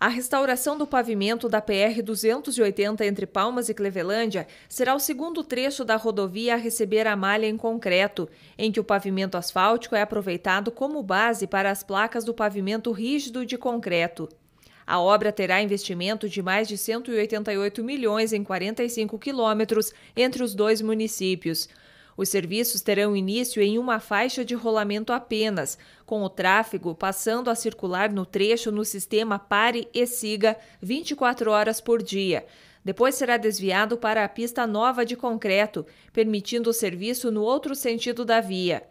A restauração do pavimento da PR 280 entre Palmas e Clevelândia será o segundo trecho da rodovia a receber a malha em concreto, em que o pavimento asfáltico é aproveitado como base para as placas do pavimento rígido de concreto. A obra terá investimento de mais de 188 milhões em 45 quilômetros entre os dois municípios. Os serviços terão início em uma faixa de rolamento apenas, com o tráfego passando a circular no trecho no sistema Pare e Siga 24 horas por dia. Depois será desviado para a pista nova de concreto, permitindo o serviço no outro sentido da via.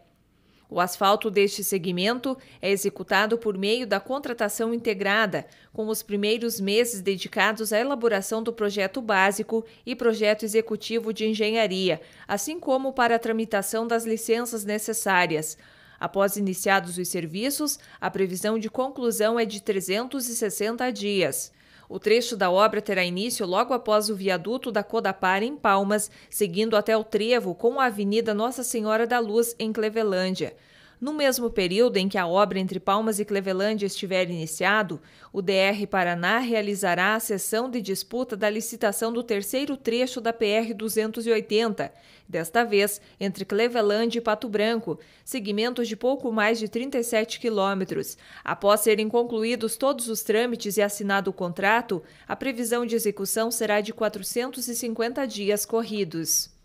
O asfalto deste segmento é executado por meio da contratação integrada, com os primeiros meses dedicados à elaboração do projeto básico e projeto executivo de engenharia, assim como para a tramitação das licenças necessárias. Após iniciados os serviços, a previsão de conclusão é de 360 dias. O trecho da obra terá início logo após o viaduto da Codapar, em Palmas, seguindo até o trevo com a Avenida Nossa Senhora da Luz, em Clevelândia. No mesmo período em que a obra entre Palmas e Clevelândia estiver iniciado, o DR Paraná realizará a sessão de disputa da licitação do terceiro trecho da PR 280, desta vez entre Clevelândia e Pato Branco, segmentos de pouco mais de 37 quilômetros. Após serem concluídos todos os trâmites e assinado o contrato, a previsão de execução será de 450 dias corridos.